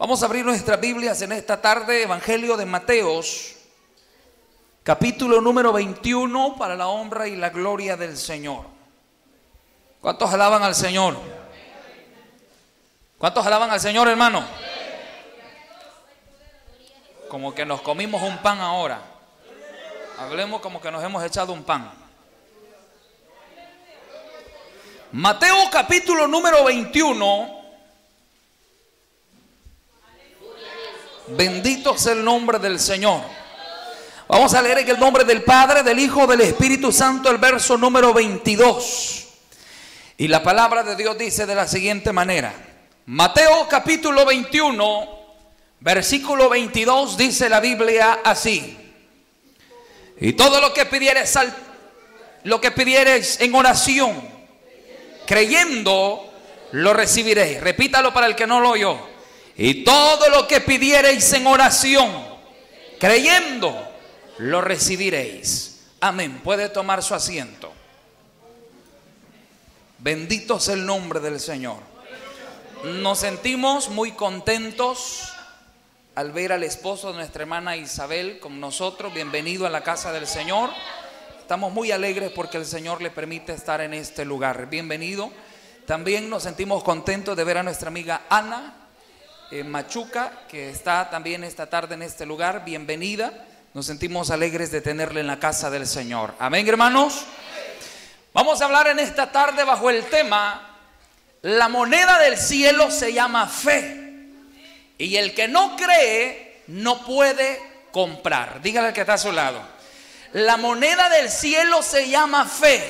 Vamos a abrir nuestras Biblias en esta tarde, Evangelio de Mateos, capítulo número 21, para la honra y la gloria del Señor. ¿Cuántos alaban al Señor? ¿Cuántos alaban al Señor, hermano? Como que nos comimos un pan ahora. Hablemos como que nos hemos echado un pan. Mateo capítulo número 21. Bendito sea el nombre del Señor. Vamos a leer en el nombre del Padre, del Hijo, del Espíritu Santo, el verso número 22. Y la palabra de Dios dice de la siguiente manera. Mateo capítulo 21, versículo 22 dice la Biblia así. Y todo lo que pidieres lo que pidieres en oración, creyendo, lo recibiréis. Repítalo para el que no lo oyó. Y todo lo que pidiereis en oración, creyendo, lo recibiréis. Amén. Puede tomar su asiento. Bendito sea el nombre del Señor. Nos sentimos muy contentos al ver al esposo de nuestra hermana Isabel con nosotros. Bienvenido a la casa del Señor. Estamos muy alegres porque el Señor le permite estar en este lugar. Bienvenido. También nos sentimos contentos de ver a nuestra amiga Ana Machuca, que está también esta tarde en este lugar. Bienvenida. Nos sentimos alegres de tenerle en la casa del Señor. Amén, hermanos. Vamos a hablar en esta tarde bajo el tema, la moneda del cielo se llama fe. Y el que no cree no puede comprar. Dígale al que está a su lado. La moneda del cielo se llama fe.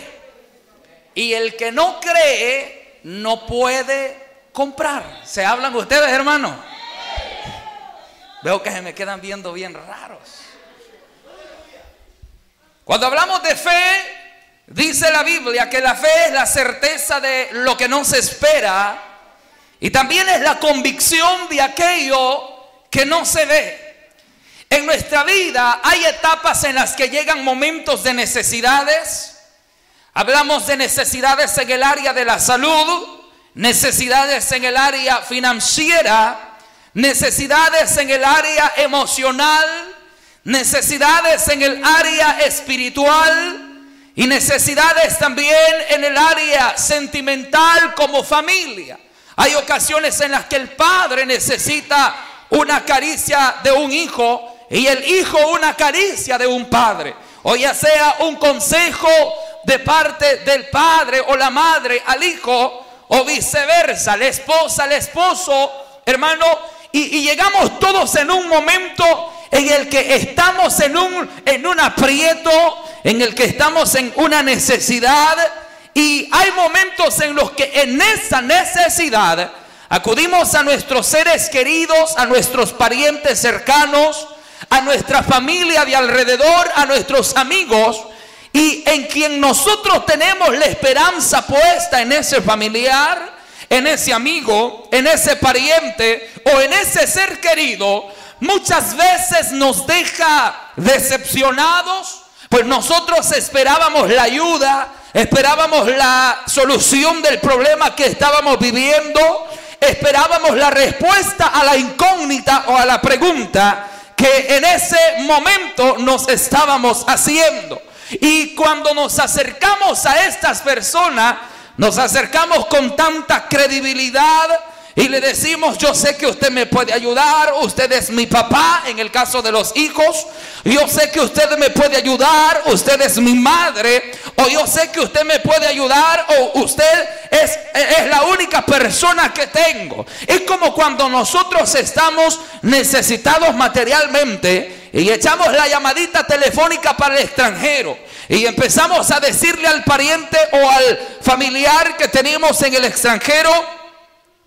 Y el que no cree no puede comprar. ¿Se hablan ustedes, hermanos? Veo que se me quedan viendo bien raros. Cuando hablamos de fe, Dice la Biblia que la fe es la certeza de lo que no se espera y también es la convicción de aquello que no se ve. En nuestra vida hay etapas en las que llegan momentos de necesidades. Hablamos de necesidades en el área de la salud, necesidades en el área financiera, necesidades en el área emocional, necesidades en el área espiritual y necesidades también en el área sentimental como familia. Hay ocasiones en las que el padre necesita una caricia de un hijo y el hijo una caricia de un padre. O ya sea un consejo de parte del padre o la madre al hijo o viceversa, la esposa al esposo, hermano. Y, y llegamos todos en un momento en el que estamos en un, en un aprieto, en el que estamos en una necesidad y hay momentos en los que en esa necesidad acudimos a nuestros seres queridos, a nuestros parientes cercanos, a nuestra familia de alrededor, a nuestros amigos y en quien nosotros tenemos la esperanza puesta en ese familiar, en ese amigo, en ese pariente o en ese ser querido, muchas veces nos deja decepcionados, pues nosotros esperábamos la ayuda, esperábamos la solución del problema que estábamos viviendo, esperábamos la respuesta a la incógnita o a la pregunta que en ese momento nos estábamos haciendo. Y cuando nos acercamos a estas personas, nos acercamos con tanta credibilidad, y le decimos, yo sé que usted me puede ayudar, usted es mi papá en el caso de los hijos, yo sé que usted me puede ayudar, usted es mi madre, o yo sé que usted me puede ayudar, o usted es, la única persona que tengo. Es como cuando nosotros estamos necesitados materialmente y echamos la llamadita telefónica para el extranjero. Y empezamos a decirle al pariente o al familiar que tenemos en el extranjero,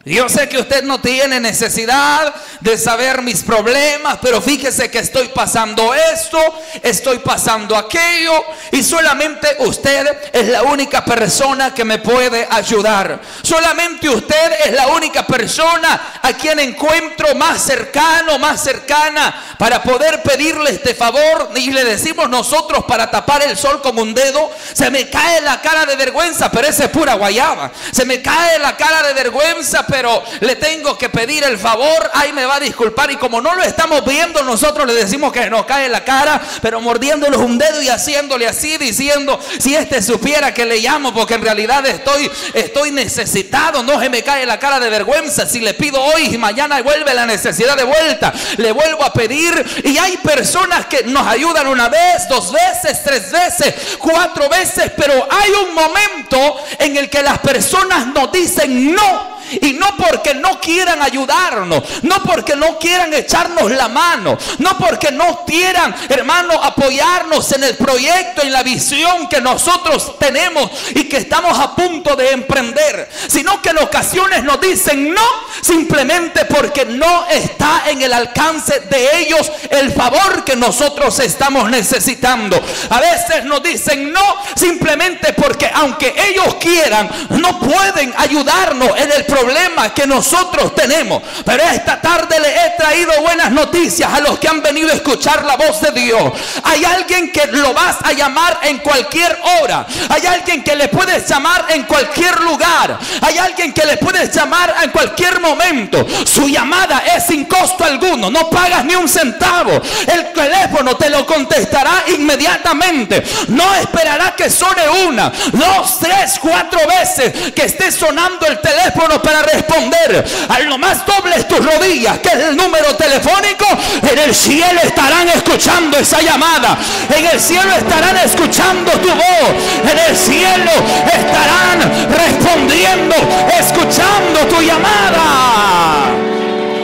yo sé que usted no tiene necesidad de saber mis problemas, pero fíjese que estoy pasando esto, estoy pasando aquello, y solamente usted es la única persona que me puede ayudar. Solamente usted es la única persona a quien encuentro más cercano, más cercana, para poder pedirle este favor. Y le decimos nosotros para tapar el sol con un dedo, se me cae la cara de vergüenza, pero esa es pura guayaba. Se me cae la cara de vergüenza, pero le tengo que pedir el favor, ahí me va a disculpar y como no lo estamos viendo, nosotros le decimos que nos cae la cara, pero mordiéndole un dedo y haciéndole así, diciendo, si este supiera que le llamo, porque en realidad estoy, estoy necesitado, no se me cae la cara de vergüenza. Si le pido hoy y mañana vuelve la necesidad de vuelta, le vuelvo a pedir. Y hay personas que nos ayudan una vez, dos veces, tres veces, cuatro veces, pero hay un momento en el que las personas nos dicen no y no porque no quieran ayudarnos, no porque no quieran echarnos la mano, no porque no quieran, hermano, apoyarnos en el proyecto, en la visión que nosotros tenemos y que estamos a punto de emprender, sino que en ocasiones nos dicen no, simplemente porque no está en el alcance de ellos el favor que nosotros estamos necesitando. A veces nos dicen no, simplemente porque aunque ellos quieran, no pueden ayudarnos en el proyecto problema que nosotros tenemos. Pero esta tarde le he traído buenas noticias a los que han venido a escuchar la voz de Dios. Hay alguien que lo vas a llamar en cualquier hora. Hay alguien que le puedes llamar en cualquier lugar. Hay alguien que le puedes llamar en cualquier momento. Su llamada es sin costo alguno. No pagas ni un centavo. El teléfono te lo contestará inmediatamente. No esperará que suene una, dos, tres, cuatro veces que esté sonando el teléfono para responder. A lo más dobles tus rodillas, que es el número telefónico, en el cielo estarán escuchando esa llamada. En el cielo estarán escuchando tu voz. En el cielo estarán respondiendo, escuchando tu llamada.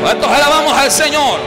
¿Cuántos alabamos al Señor?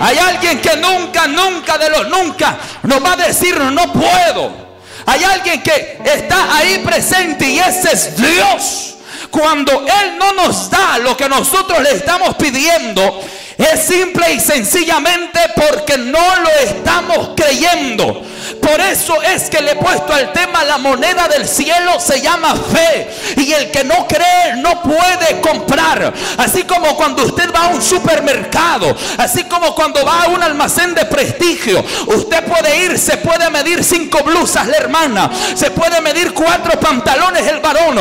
Hay alguien que nunca, nunca de los nunca nos va a decir no puedo. Hay alguien que está ahí presente y ese es Dios. Cuando Él no nos da lo que nosotros le estamos pidiendo, es simple y sencillamente porque no lo estamos creyendo. Por eso es que le he puesto al tema la moneda del cielo se llama fe. Y el que no cree no puede comprar. Así como cuando usted va a un supermercado, así como cuando va a un almacén de prestigio, usted puede ir, se puede medir cinco blusas la hermana, se puede medir cuatro pantalones el varón.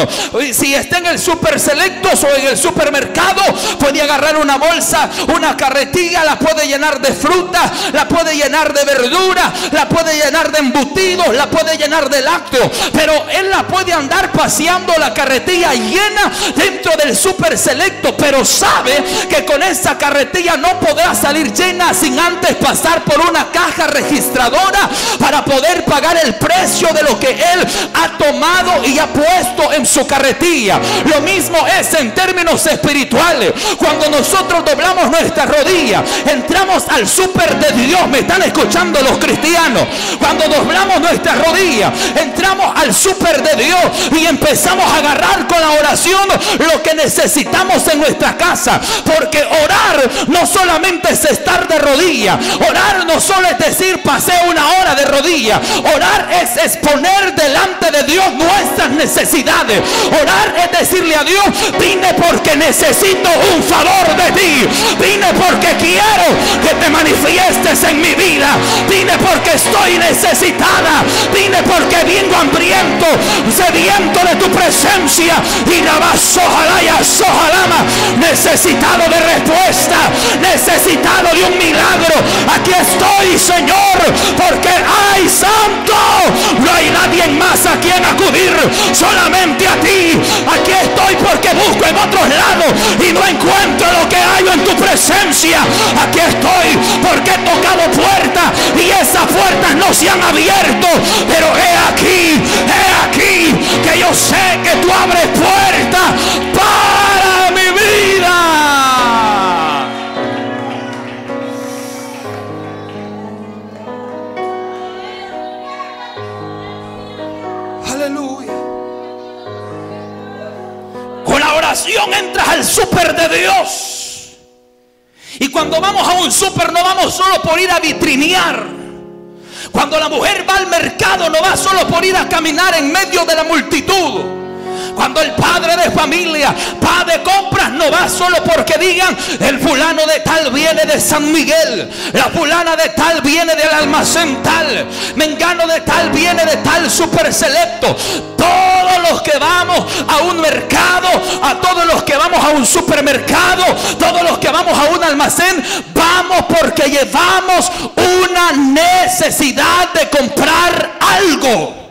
Si está en el super selectos o en el supermercado, puede agarrar una bolsa, una carretilla, la puede llenar de fruta, la puede llenar de verdura, la puede llenar de embutidos, la puede llenar de lácteos, pero él la puede andar paseando la carretilla llena dentro del super selecto, pero sabe que con esa carretilla no podrá salir llena sin antes pasar por una caja registradora para poder pagar el precio de lo que él ha tomado y ha puesto en su carretilla. Lo mismo es en términos espirituales. Cuando nosotros doblamos nuestra rodilla, entramos al super de Dios. Me están escuchando los cristianos. Cuando doblamos nuestras rodillas, entramos al súper de Dios y empezamos a agarrar con la oración lo que necesitamos en nuestra casa. Porque orar no solamente es estar de rodillas. Orar no solo es decir pasé una hora de rodillas. Orar es exponer delante de Dios nuestras necesidades. Orar es decirle a Dios, vine porque necesito un favor de ti. Porque quiero que te manifiestes en mi vida. Vine porque estoy necesitada. Vine porque vengo hambriento, sediento de tu presencia. Y la sojalaya, sojalama. Necesitado de respuesta, necesitado de un milagro. Aquí estoy, Señor, porque hay santo. No hay nadie más a quien acudir, solamente a ti. Aquí estoy porque busco en otros lados y no encuentro lo que hay en tu presencia. Aquí estoy porque he tocado puertas y esas puertas no se han abierto, pero he aquí, he aquí que yo sé que tú abres puertas para mi vida. Aleluya. Con la oración entras al súper de Dios. Y cuando vamos a un súper no vamos solo por ir a vitrinear. Cuando la mujer va al mercado no va solo por ir a caminar en medio de la multitud. Cuando el padre de familia va de compras, no va solo porque digan, el fulano de tal viene de San Miguel, la fulana de tal viene del almacén tal, mengano de tal viene de tal super selecto. Todos los que vamos a un mercado, a todos los que vamos a un supermercado, todos los que vamos a un almacén, vamos porque llevamos una necesidad de comprar algo.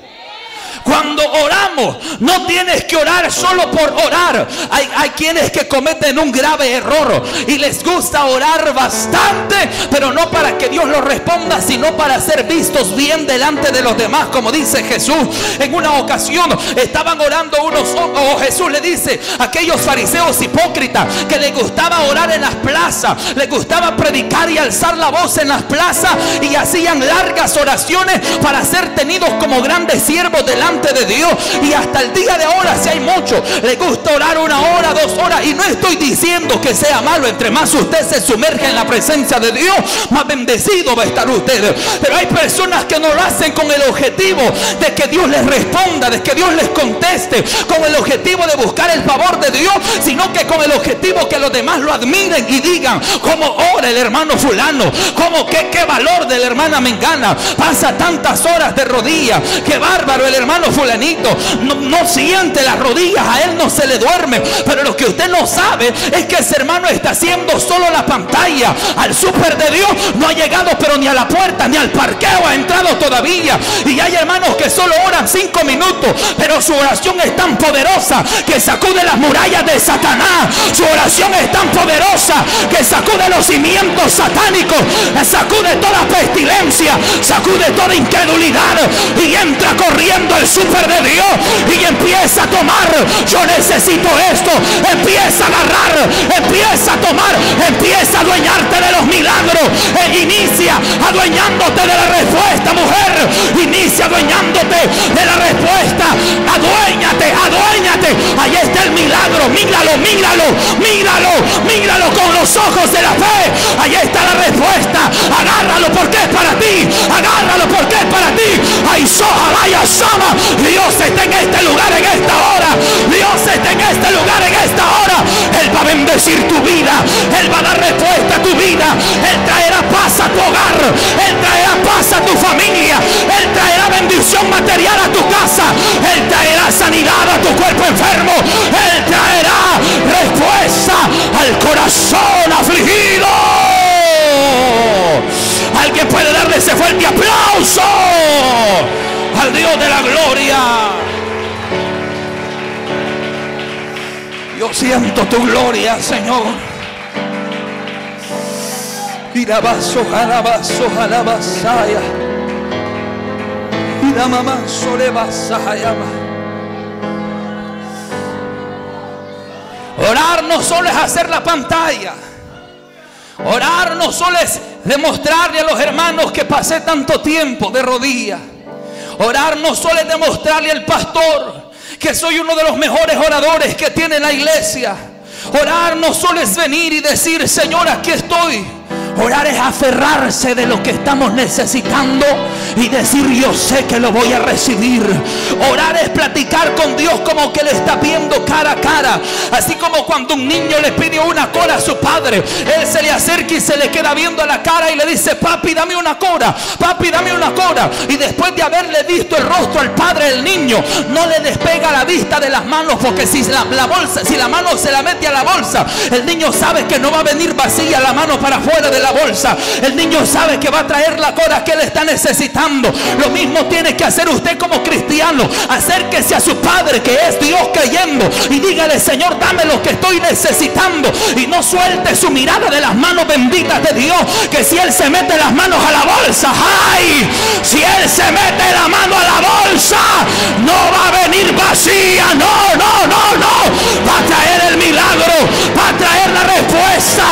Cuando oramos, no tienes que orar solo por orar. Hay, hay quienes que cometen un grave error y les gusta orar bastante, pero no para que Dios lo responda, sino para ser vistos bien delante de los demás, como dice Jesús. En una ocasión estaban orando unos, o Jesús le dice a aquellos fariseos hipócritas que les gustaba orar en las plazas, les gustaba predicar y alzar la voz en las plazas y hacían largas oraciones para ser tenidos como grandes siervos delante de Dios. Y hasta el día de ahora, si hay mucho, le gusta orar una hora, dos horas. Y no estoy diciendo que sea malo. Entre más usted se sumerge en la presencia de Dios, más bendecido va a estar usted. Pero hay personas que no lo hacen con el objetivo de que Dios les responda, de que Dios les conteste, con el objetivo de buscar el favor de Dios, sino que con el objetivo que los demás lo admiren y digan cómo ora el hermano fulano, como que qué valor de la hermana Mengana, pasa tantas horas de rodillas, qué bárbaro el hermano fulanito no, siente las rodillas, a él no se le duerme. Pero lo que usted no sabe es que ese hermano está haciendo solo la pantalla. Al súper de Dios no ha llegado, pero ni a la puerta, ni al parqueo ha entrado todavía. Y hay hermanos que solo oran cinco minutos, pero su oración es tan poderosa que sacude las murallas de Satanás. Su oración es tan poderosa que sacude los cimientos satánicos, sacude toda pestilencia, sacude toda incredulidad y entra corriendo el super de Dios y empieza a tomar. Yo necesito esto. Empieza a agarrar, empieza a tomar, empieza a adueñarte de los milagros. E inicia adueñándote de la respuesta, mujer. Inicia adueñándote de la respuesta. Aduéñate, aduéñate. Ahí está el milagro. Míralo, míralo, míralo, míralo con los ojos de la fe. Ahí está la respuesta. Agárralo porque es para ti. Agárralo porque es para ti. Ay, soja, vaya, sama. Dios está en este lugar en esta hora. Dios está en este lugar en esta hora. Él va a bendecir tu vida. Él va a dar respuesta a tu vida. Él traerá paz a tu hogar. Él traerá paz a tu familia. Él traerá bendición material a tu casa. Él traerá sanidad a tu cuerpo enfermo. Él traerá respuesta al corazón afligido. Alguien puede darle ese fuerte aplauso al Dios de la gloria. Yo siento tu gloria, Señor. Y la vaso, alabazo, alabasaya. Y la mamá sole basaya. Orar no solo es hacer la pantalla. Orar no solo es demostrarle a los hermanos que pasé tanto tiempo de rodillas. Orar no solo es demostrarle al pastor que soy uno de los mejores oradores que tiene la iglesia. Orar no solo es venir y decir, Señor, aquí estoy. Orar es aferrarse de lo que estamos necesitando y decir yo sé que lo voy a recibir. Orar es platicar con Dios como que le está viendo cara a cara. Así como cuando un niño le pide una cola a su padre, él se le acerca y se le queda viendo la cara y le dice, papi, dame una cora, papi, dame una cora. Y después de haberle visto el rostro al padre del niño, no le despega la vista de las manos porque si la, la bolsa, si la mano se la mete a la bolsa, el niño sabe que no va a venir vacía la mano para afuera de la bolsa. El niño sabe que va a traer la cora que él está necesitando. Lo mismo tiene que hacer usted como cristiano. Acérquese a su padre que es Dios creyendo y dígale, Señor, dame lo que estoy necesitando. Y no suelte su mirada de las manos benditas de Dios. Que si él se mete las manos a la bolsa, ¡ay! Si él se mete la mano a la bolsa, no va a venir vacía. No, no, no, no. Va a traer el milagro. Va a traer la respuesta.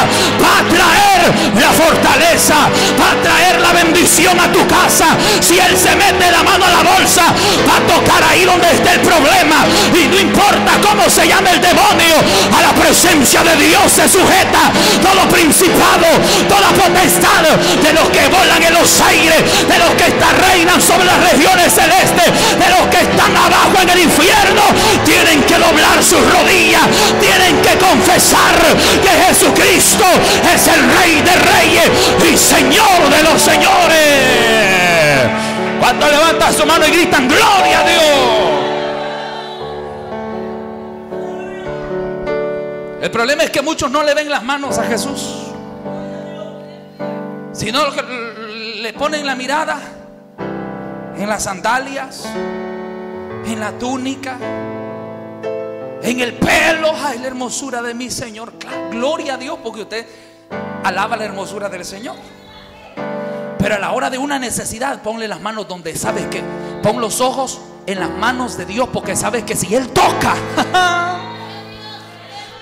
Va a traer la fortaleza, va a traer la bendición a tu casa. Si Él se mete la mano a la bolsa, va a tocar ahí donde esté el problema. Y no importa cómo se llame el demonio, a la presencia de Dios se sujeta todo principado, toda potestad de los que volan en los aires, de los que están reinan sobre las regiones celestes, de los que están abajo en el infierno, tienen que doblar sus rodillas, Jesucristo es el Rey de Reyes y Señor de los Señores. Cuando levantan su mano y gritan, gloria a Dios. El problema es que muchos no le ven las manos a Jesús. Sino le ponen la mirada en las sandalias, en la túnica, en el pelo. Ay, la hermosura de mi Señor. Gloria a Dios porque usted alaba la hermosura del Señor. Pero a la hora de una necesidad, ponle las manos donde sabes que. Pon los ojos en las manos de Dios porque sabes que si Él toca.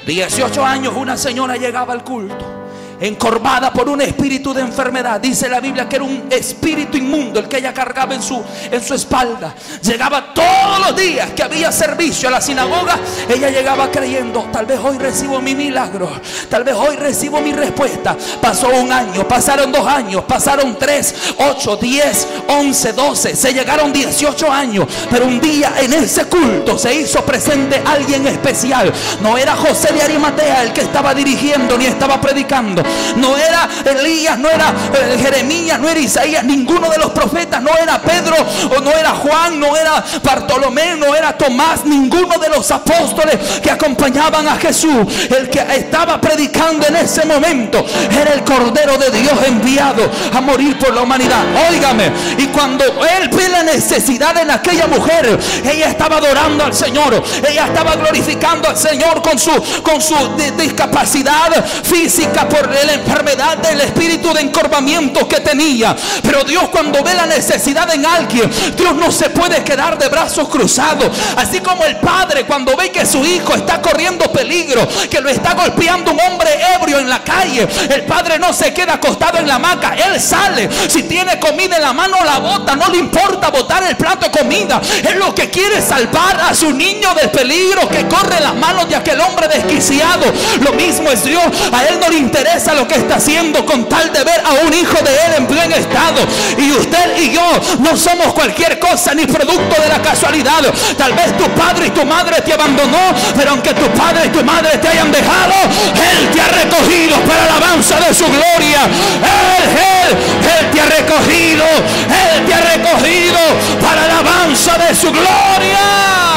18 años una señora llegaba al culto encorvada por un espíritu de enfermedad. Dice la Biblia que era un espíritu inmundo el que ella cargaba en su, en su espalda. Llegaba todos los días que había servicio a la sinagoga. Ella llegaba creyendo, tal vez hoy recibo mi milagro, tal vez hoy recibo mi respuesta. Pasó un año, pasaron dos años, pasaron tres, ocho, diez, once, doce. Se llegaron 18 años, pero un día en ese culto se hizo presente alguien especial. No era José de Arimatea el que estaba dirigiendo ni estaba predicando no era Elías, no era eh, Jeremías, no era Isaías, ninguno de los profetas, no era Pedro, o no era Juan, no era Bartolomé, no era Tomás, ninguno de los apóstoles que acompañaban a Jesús. El que estaba predicando en ese momento era el Cordero de Dios enviado a morir por la humanidad. Óigame, y cuando él ve la necesidad en aquella mujer, ella estaba adorando al Señor, ella estaba glorificando al Señor con su, con su discapacidad física por la enfermedad del espíritu de encorvamiento que tenía. Pero Dios cuando ve la necesidad en alguien, Dios no se puede quedar de brazos cruzados. Así como el padre cuando ve que su hijo está corriendo peligro, que lo está golpeando un hombre ebrio en la calle, el padre no se queda acostado en la hamaca, él sale. Si tiene comida en la mano la bota, no le importa botar el plato de comida. Él lo que quiere salvar a su niño del peligro que corre las manos de aquel hombre desquiciado. Lo mismo es Dios, a él no le interesa lo que está haciendo con tal de ver a un hijo de él en buen estado. Y usted y yo no somos cualquier cosa ni producto de la casualidad. Tal vez tu padre y tu madre te abandonó, pero aunque tu padre y tu madre te hayan dejado, Él te ha recogido para la alabanza de su gloria. Él, Él, Él te ha recogido. Él te ha recogido para la alabanza de su gloria.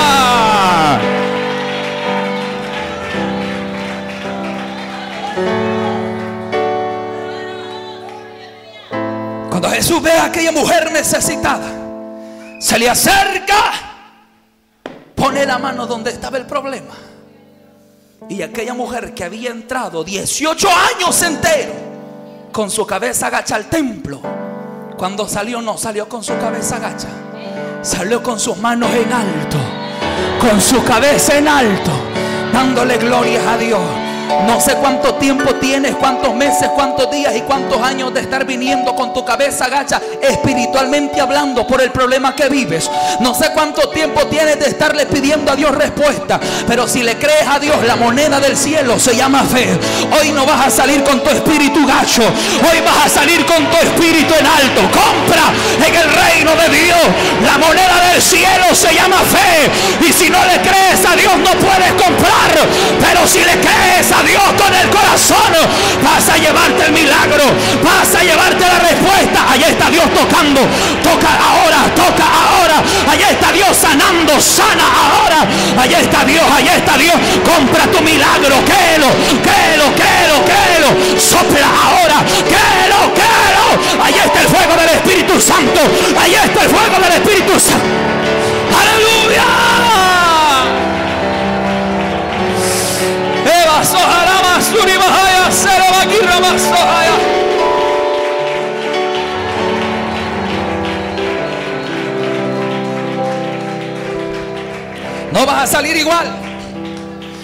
Cuando Jesús ve a aquella mujer necesitada, se le acerca, pone la mano donde estaba el problema. Y aquella mujer que había entrado 18 años entero con su cabeza agacha al templo, cuando salió no salió con su cabeza agacha, salió con sus manos en alto, con su cabeza en alto, dándole glorias a Dios. No sé cuánto tiempo tienes, cuántos meses, cuántos días y cuántos años de estar viniendo con tu cabeza gacha, espiritualmente hablando, por el problema que vives. No sé cuánto tiempo tienes de estarle pidiendo a Dios respuesta. Pero si le crees a Dios, la moneda del cielo se llama fe. Hoy no vas a salir con tu espíritu gacho. Hoy vas a salir con tu espíritu en alto. Compra en el reino de Dios. La moneda del cielo se llama fe. Y si no le crees a Dios, no puedes comprar. Pero si le crees a Dios con el corazón, vas a llevarte el milagro, vas a llevarte la respuesta. Allá está Dios tocando, toca ahora, toca ahora. Allá está Dios sanando, sana ahora. Allá está Dios, allá está Dios. Compra tu milagro, quelo, quelo, quelo, quelo. Sopla ahora, quelo, quelo. Allá está el fuego del Espíritu Santo. Allá está el fuego del Espíritu Santo. No vas a salir igual.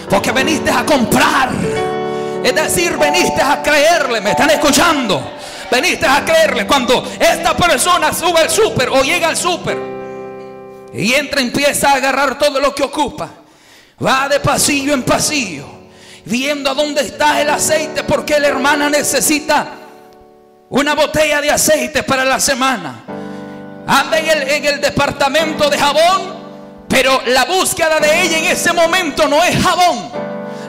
Porque veniste a comprar. Es decir, veniste a creerle. ¿Me están escuchando? Veniste a creerle. Cuando esta persona sube al súper o llega al súper y entra, empieza a agarrar todo lo que ocupa. Va de pasillo en pasillo viendo a dónde está el aceite porque la hermana necesita una botella de aceite para la semana. Anda en el, en el departamento de jabón Pero la búsqueda de ella en ese momento no es jabón.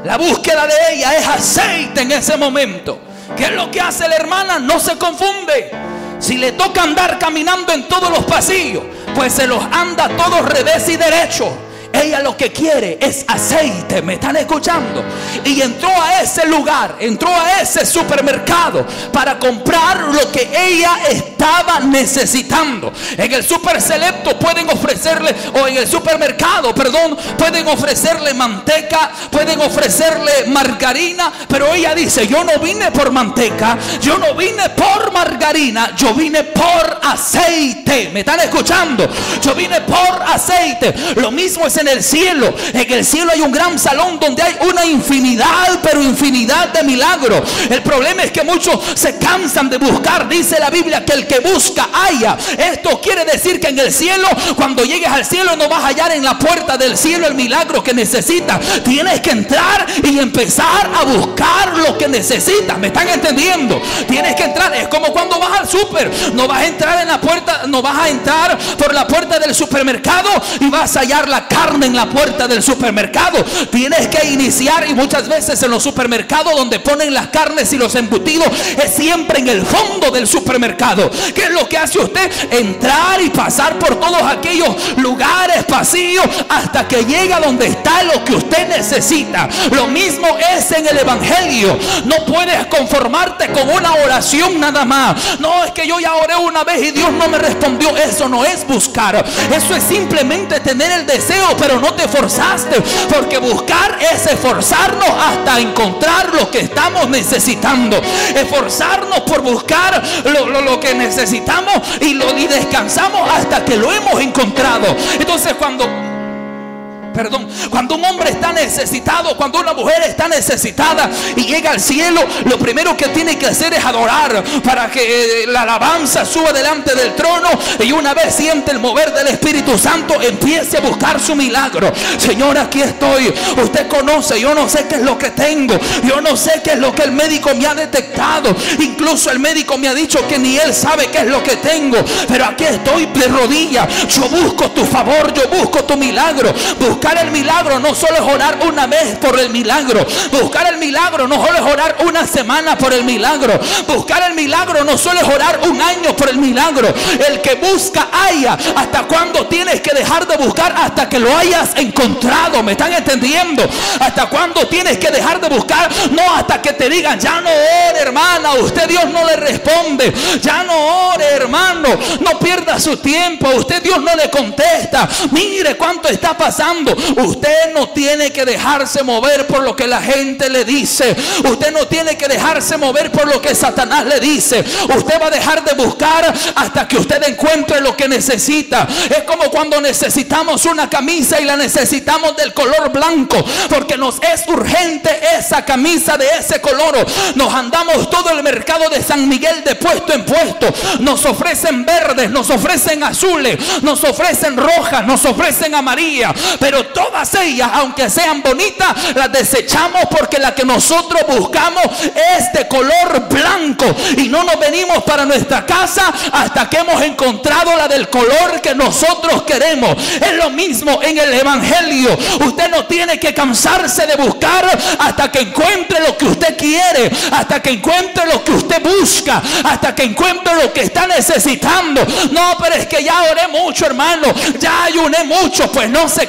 La búsqueda de ella es aceite en ese momento. ¿Qué es lo que hace la hermana? No se confunde. Si le toca andar caminando en todos los pasillos, pues se los anda todos revés y derecho. Ella lo que quiere es aceite, ¿me están escuchando? Y entró a ese lugar, entró a ese supermercado para comprar lo que ella estaba necesitando. En el super selecto pueden ofrecerle, o en el supermercado, perdón, pueden ofrecerle manteca, pueden ofrecerle margarina, pero ella dice, yo no vine por manteca, yo no vine por margarina, yo vine por aceite. ¿Me están escuchando? Yo vine por aceite. Lo mismo es en el cielo. En el cielo hay un gran salón donde hay una infinidad, pero infinidad de milagros. El problema es que muchos se cansan de buscar. Dice la Biblia que el que busca haya. Esto quiere decir que en el cielo, cuando llegues al cielo, no vas a hallar en la puerta del cielo el milagro que necesitas. Tienes que entrar y empezar a buscar lo que necesitas. ¿Me están entendiendo? Tienes que entrar. Es como cuando vas al súper. No vas a entrar en la puerta, no vas a entrar por la puerta del supermercado y vas a hallar la carne en la puerta del supermercado. Tienes que iniciar y muchas veces en los supermercados donde ponen las carnes y los embutidos es siempre en el fondo del supermercado. ¿Qué es lo que hace usted? Entrar y pasar por todos aquellos lugares, pasillos, hasta que llega donde está lo que usted necesita. Lo mismo es en el Evangelio. No puedes conformarte con una oración nada más. No es que yo ya oré una vez y Dios no me respondió. Eso no es buscar. Eso es simplemente tener el deseo pero no te forzaste. Porque buscar es esforzarnos hasta encontrar lo que estamos necesitando. Esforzarnos por buscar lo, que necesitamos y, lo, y descansamos hasta que lo hemos encontrado. Entonces cuando perdón, cuando un hombre está necesitado, cuando una mujer está necesitada y llega al cielo, lo primero que tiene que hacer es adorar para que eh, la alabanza suba delante del trono y una vez siente el mover del Espíritu Santo, empiece a buscar su milagro. Señor, aquí estoy. Usted conoce, yo no sé qué es lo que tengo. Yo no sé qué es lo que el médico me ha detectado. Incluso el médico me ha dicho que ni él sabe qué es lo que tengo. Pero aquí estoy de rodillas. Yo busco tu favor, yo busco tu milagro. Buscar Buscar el milagro no solo es orar una vez por el milagro. Buscar el milagro no solo es orar una semana por el milagro. Buscar el milagro no solo es orar un año por el milagro. El que busca haya. ¿Hasta cuándo tienes que dejar de buscar? Hasta que lo hayas encontrado. ¿Me están entendiendo? ¿Hasta cuándo tienes que dejar de buscar? No hasta que te digan, ya no ore hermana. Usted Dios no le responde. Ya no ore hermano. No pierda su tiempo. Usted Dios no le contesta. Mire cuánto está pasando. Usted no tiene que dejarse mover por lo que la gente le dice. Usted no tiene que dejarse mover por lo que Satanás le dice. Usted va a dejar de buscar hasta que usted encuentre lo que necesita. Es como cuando necesitamos una camisa y la necesitamos del color blanco. Porque nos es urgente esa camisa de ese color. Nos andamos todo el mercado de San Miguel de puesto en puesto. Nos ofrecen verdes, nos ofrecen azules, nos ofrecen rojas, nos ofrecen amarillas. Pero todas ellas, aunque sean bonitas, las desechamos porque la que nosotros buscamos es de color blanco. Y no nos venimos para nuestra casa hasta que hemos encontrado la del color que nosotros queremos. Es lo mismo en el Evangelio. Usted no tiene que cansarse de buscar hasta que encuentre lo que usted quiere, hasta que encuentre lo que usted busca, hasta que encuentre lo que está necesitando. No, pero es que ya oré mucho, hermano. Ya ayuné mucho, pues no se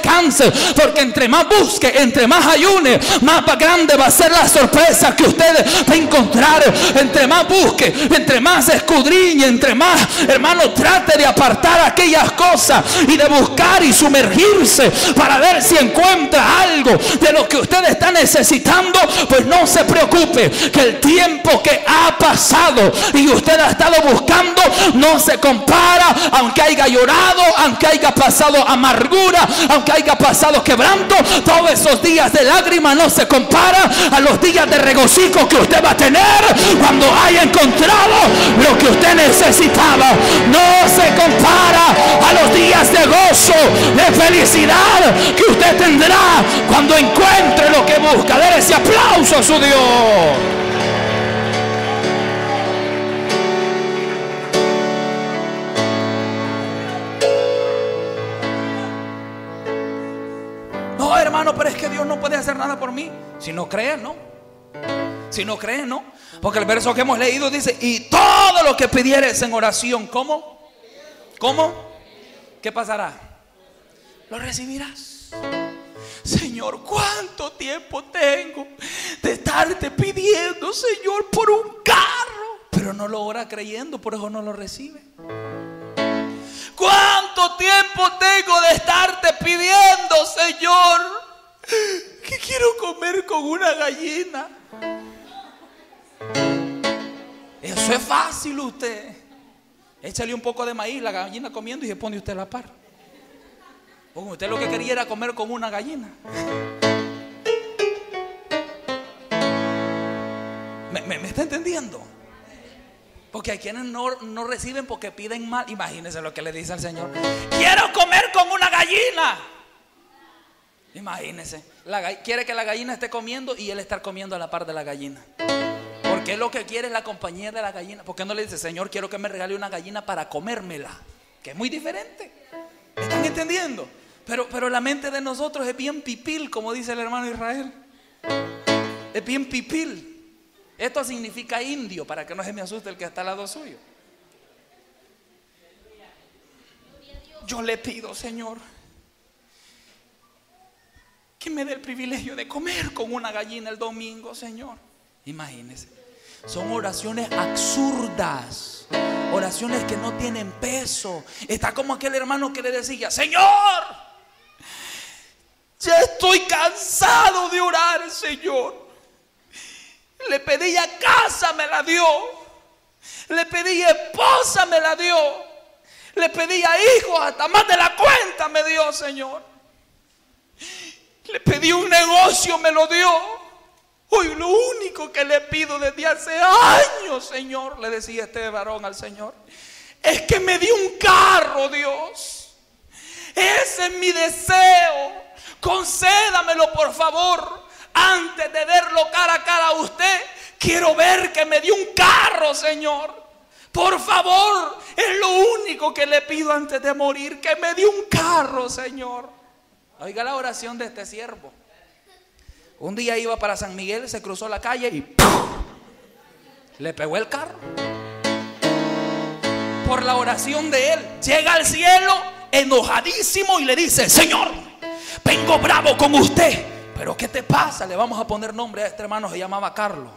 Porque entre más busque, entre más ayune, más grande va a ser la sorpresa que usted va a encontrar. Entre más busque, entre más escudriñe, entre más, hermano, trate de apartar aquellas cosas y de buscar y sumergirse para ver si encuentra algo de lo que usted está necesitando. Pues no se preocupe, que el tiempo que ha pasado y usted ha estado buscando no se compara, aunque haya llorado, aunque haya pasado amargura, aunque haya pasado pasado quebranto, todos esos días de lágrimas no se compara a los días de regocijo que usted va a tener cuando haya encontrado lo que usted necesitaba. No se compara a los días de gozo, de felicidad que usted tendrá cuando encuentre lo que busca. Dele ese aplauso a su Dios. Hacer nada por mí. Si no crees, no. Si no crees, no. Porque el verso que hemos leído dice, y todo lo que pidieres en oración, ¿cómo? ¿Cómo? ¿Qué pasará? Lo recibirás. Señor, ¿cuánto tiempo tengo de estarte pidiendo, Señor, por un carro? Pero no lo ora creyendo, por eso no lo recibe. ¿Cuánto tiempo tengo de estarte pidiendo, Señor? Que quiero comer con una gallina. Eso es fácil usted. Échale un poco de maíz, la gallina comiendo y se pone usted la par. Porque usted lo que quería era comer con una gallina. ¿Me, está entendiendo? Porque hay quienes no, no, reciben porque piden mal. Imagínense lo que le dice al Señor. Quiero comer con una gallina. Imagínense. quiere que la gallina esté comiendo y él estar comiendo a la par de la gallina. Porque lo que quiere es la compañía de la gallina. ¿Por qué no le dice, Señor, quiero que me regale una gallina para comérmela? Que es muy diferente. ¿Están entendiendo? Pero, pero la mente de nosotros es bien pipil, como dice el hermano Israel. Es bien pipil. Esto significa indio, para que no se me asuste el que está al lado suyo. Yo le pido, Señor, que me el privilegio de comer con una gallina el domingo, Señor. Imagínese. Son oraciones absurdas. Oraciones que no tienen peso. Está como aquel hermano que le decía, Señor, ya estoy cansado de orar, Señor. Le pedí a casa, me la dio. Le pedí esposa, me la dio. Le pedí a hijos, hasta más de la cuenta me dio, Señor. Le pedí un negocio, me lo dio. Hoy lo único que le pido desde hace años, Señor, le decía este varón al Señor, es que me dé un carro, Dios. Ese es mi deseo. Concédamelo, por favor. Antes de verlo cara a cara a usted, quiero ver que me dio un carro, Señor. Por favor, es lo único que le pido antes de morir, que me dé un carro, Señor. Oiga la oración de este siervo. Un día iba para San Miguel, se cruzó la calle y le pegó el carro. Por la oración de él, llega al cielo enojadísimo y le dice, Señor, vengo bravo con usted. Pero ¿qué te pasa? Le vamos a poner nombre a este hermano, se llamaba Carlos.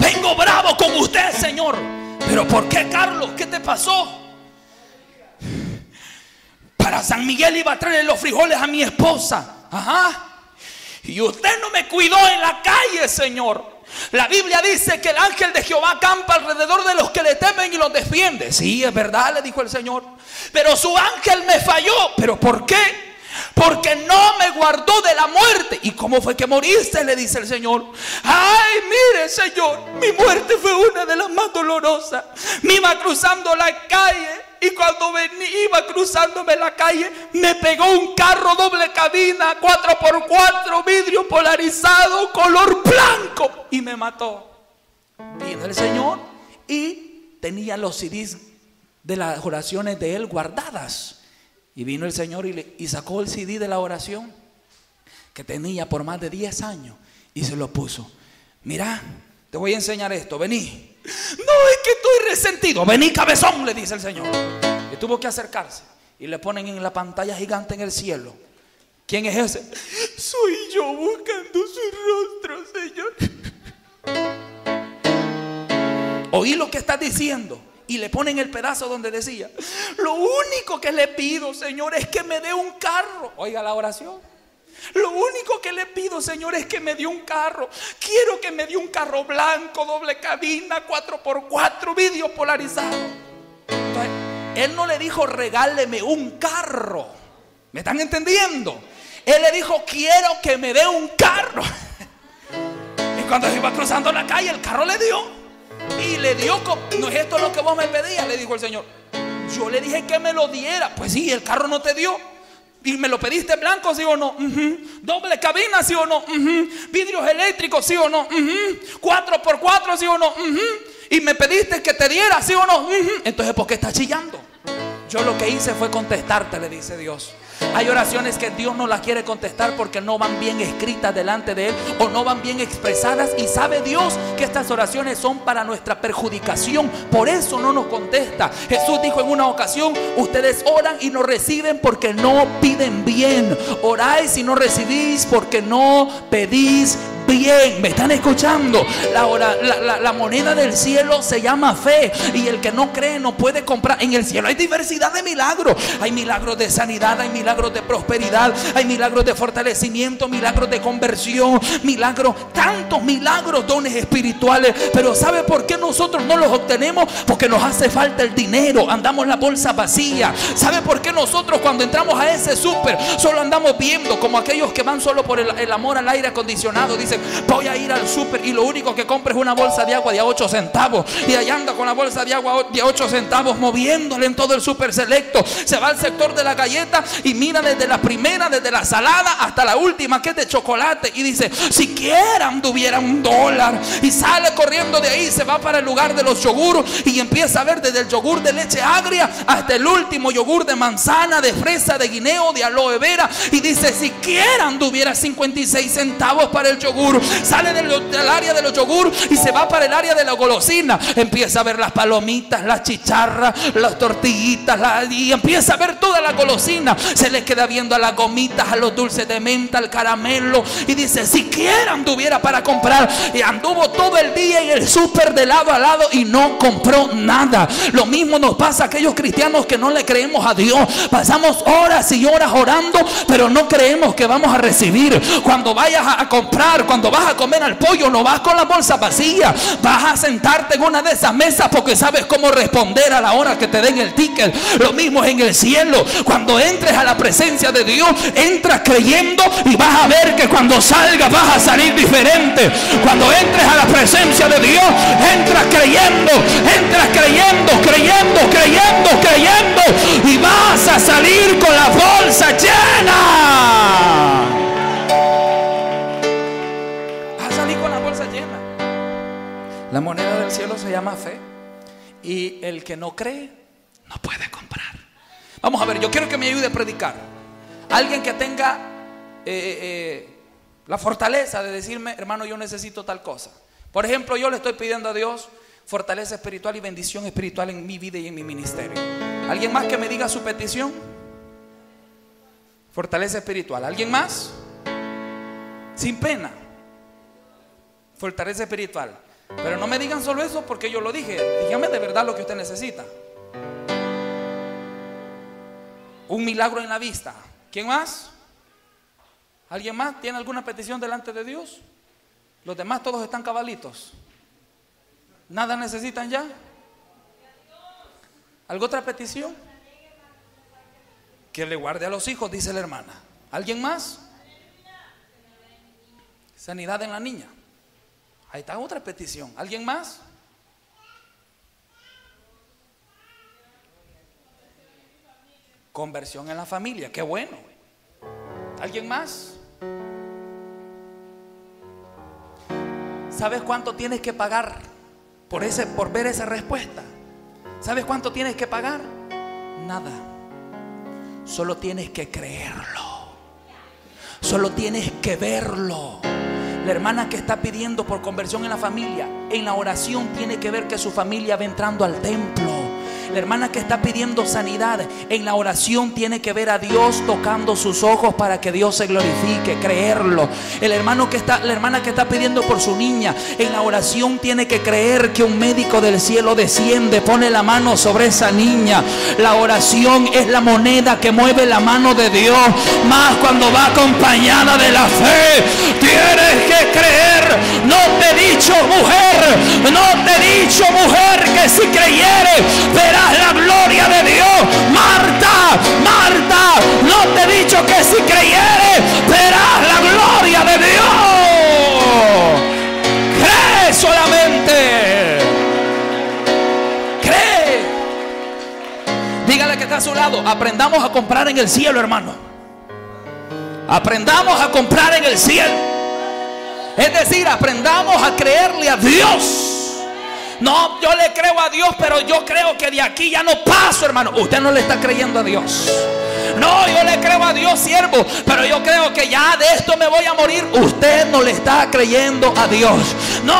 Vengo bravo con usted, Señor. Pero ¿por qué, Carlos? ¿Qué te pasó? Para San Miguel iba a traer los frijoles a mi esposa. Ajá. Y usted no me cuidó en la calle, Señor. La Biblia dice que el ángel de Jehová campa alrededor de los que le temen y los defiende. Sí, es verdad, le dijo el Señor. Pero su ángel me falló. ¿Pero por qué? Porque no me guardó de la muerte. ¿Y cómo fue que moriste? Le dice el Señor. Ay, mire, Señor, mi muerte fue una de las más dolorosas. Me iba cruzando la calle y cuando iba cruzándome la calle, me pegó un carro doble cabina, 4x4, vidrio polarizado, color blanco, y me mató. Vino el Señor y tenía los CDs de las oraciones de él guardadas. Y vino el Señor y, y sacó el CD de la oración que tenía por más de 10 años y se lo puso. Mira, te voy a enseñar esto, vení. No es que estoy resentido. Vení cabezón, le dice el Señor. Y tuvo que acercarse. Y le ponen en la pantalla gigante en el cielo. ¿Quién es ese? Soy yo buscando su rostro, Señor. Oí lo que estás diciendo. Y le ponen el pedazo donde decía, lo único que le pido, Señor, es que me dé un carro. Oiga la oración. Lo único que le pido, Señor, es que me dé un carro. Quiero que me dé un carro blanco, doble cabina, 4x4, vídeo polarizado. él no le dijo, regáleme un carro. ¿Me están entendiendo? Él le dijo, quiero que me dé un carro. Y cuando iba cruzando la calle, el carro le dio. Y le dio, no es esto lo que vos me pedías, le dijo el Señor. Yo le dije que me lo diera. Pues sí, el carro no te dio. Y me lo pediste blanco, sí o no. Doble cabina, sí o no. Vidrios eléctricos, sí o no. 4x4, sí o no. Y me pediste que te diera, sí o no. Entonces, ¿por qué estás chillando? Yo lo que hice fue contestarte, le dice Dios. Hay oraciones que Dios no las quiere contestar porque no van bien escritas delante de Él o no van bien expresadas. Y sabe Dios que estas oraciones son para nuestra perjudicación. Por eso no nos contesta. Jesús dijo en una ocasión, ustedes oran y no reciben porque no piden bien. Oráis y no recibís porque no pedís bien. ¿Me están escuchando? La, moneda del cielo se llama fe. Y el que no cree no puede comprar. En el cielo hay diversidad de milagros. Hay milagros de sanidad, hay milagros de prosperidad, hay milagros de fortalecimiento, milagros de conversión, milagros, tantos milagros, dones espirituales. Pero ¿sabe por qué nosotros no los obtenemos? Porque nos hace falta el dinero. Andamos la bolsa vacía. ¿Sabe por qué nosotros cuando entramos a ese súper solo andamos viendo como aquellos que van solo por el, el amor al aire acondicionado? Dicen, voy a ir al súper y lo único que compro es una bolsa de agua de 8 centavos. Y ahí anda con la bolsa de agua de 8 centavos moviéndole en todo el súper selecto. Se va al sector de la galleta y mira desde la primera, desde la salada hasta la última que es de chocolate. Y dice, siquiera anduviera un dólar. Y sale corriendo de ahí, se va para el lugar de los yogur y empieza a ver desde el yogur de leche agria hasta el último yogur de manzana, de fresa, de guineo, de aloe vera. Y dice, siquiera anduviera 56 centavos para el yogur sale del, área de los yogur y se va para el área de la golosina. Empieza a ver las palomitas, las chicharras, las tortillitas, y empieza a ver toda la golosina. Se le queda viendo a las gomitas, a los dulces de menta, al caramelo. Y dice, siquiera anduviera para comprar. Y anduvo todo el día en el súper de lado a lado y no compró nada. Lo mismo nos pasa a aquellos cristianos que no le creemos a Dios. Pasamos horas y horas orando, pero no creemos que vamos a recibir. Cuando vayas a comprar, cuando vas a comer al pollo, no vas con la bolsa vacía. Vas a sentarte en una de esas mesas porque sabes cómo responder a la hora que te den el ticket. Lo mismo es en el cielo. Cuando entres a la presencia de Dios, entras creyendo y vas a ver que cuando salgas vas a salir diferente. Cuando entres a la presencia de Dios, entras creyendo, entras creyendo, creyendo, creyendo, creyendo y vas a salir con la bolsa llena. La moneda del cielo se llama fe. Y el que no cree, no puede comprar. Vamos a ver, yo quiero que me ayude a predicar. Alguien que tenga eh, eh, la fortaleza de decirme, hermano, yo necesito tal cosa. Por ejemplo, yo le estoy pidiendo a Dios fortaleza espiritual y bendición espiritual en mi vida y en mi ministerio. ¿Alguien más que me diga su petición? Fortaleza espiritual. ¿Alguien más? Sin pena. Fortaleza espiritual. Pero no me digan solo eso porque yo lo dije. Dígame de verdad lo que usted necesita. Un milagro en la vista. ¿Quién más? ¿Alguien más tiene alguna petición delante de Dios? Los demás todos están cabalitos. ¿Nada necesitan ya? ¿Alguna otra petición? Que le guarde a los hijos, dice la hermana. ¿Alguien más? Sanidad en la niña. Ahí está otra petición. ¿Alguien más? Conversión en la familia. Qué bueno. ¿Alguien más? ¿Sabes cuánto tienes que pagar por, ese, por ver esa respuesta? ¿Sabes cuánto tienes que pagar? Nada. Solo tienes que creerlo. Solo tienes que verlo. La hermana que está pidiendo por conversión en la familia, en la oración tiene que ver que su familia va entrando al templo. La hermana que está pidiendo sanidad en la oración tiene que ver a Dios tocando sus ojos para que Dios se glorifique, creerlo. El hermano que está, la hermana que está pidiendo por su niña en la oración tiene que creer que un médico del cielo desciende, pone la mano sobre esa niña. La oración es la moneda que mueve la mano de Dios, más cuando va acompañada de la fe. Tienes que creer. No te he dicho mujer, no te he dicho mujer que si creyere verás la gloria de Dios. Marta, Marta, no te he dicho que si creyeres verás la gloria de Dios. Cree solamente. Cree. Dígale que está a su lado. Aprendamos a comprar en el cielo, hermano. Aprendamos a comprar en el cielo. Es decir, aprendamos a creerle a Dios. No, yo le creo a Dios, pero yo creo que de aquí ya no paso, hermano. Usted no le está creyendo a Dios. No, yo le creo a Dios, siervo, pero yo creo que ya de esto me voy a morir. Usted no le está creyendo a Dios. No,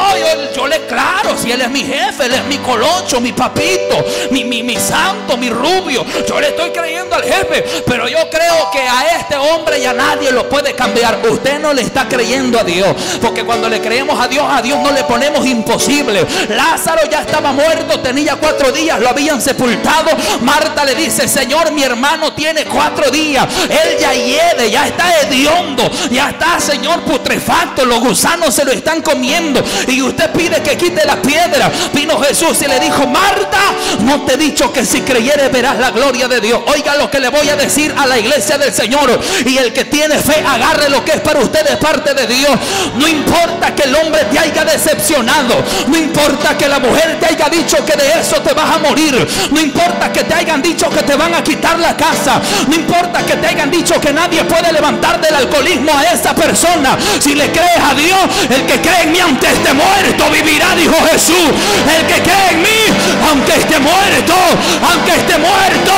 yo, le claro, si Él es mi jefe, Él es mi colocho, mi papito, mi, mi, mi santo, mi rubio. Yo le estoy creyendo al jefe, pero yo creo que a este hombre ya nadie lo puede cambiar. Usted no le está creyendo a Dios, porque cuando le creemos a Dios, a Dios no le ponemos imposible. Lázaro ya estaba muerto, tenía cuatro días, lo habían sepultado. Marta le dice, Señor, mi hermano tiene cuatro días. Él ya hiede, ya está hediondo, ya está, Señor, putrefacto. Los gusanos se lo están comiendo. Y usted pide que quite la piedra. Vino Jesús y le dijo, Marta, no te he dicho que si creyeres verás la gloria de Dios. Oiga lo que le voy a decir a la iglesia del Señor. Y el que tiene fe, agarre lo que es para usted de parte de Dios. No importa que el hombre te haya decepcionado. No importa que la mujer te haya dicho que de eso te vas a morir. No importa que te hayan dicho que te van a quitar la casa. No importa que te hayan dicho que nadie puede levantar del alcoholismo a esa persona. Si le crees a Dios, el que cree en mí aunque esté muerto vivirá, dijo Jesús. El que cree en mí, aunque esté muerto, aunque esté muerto,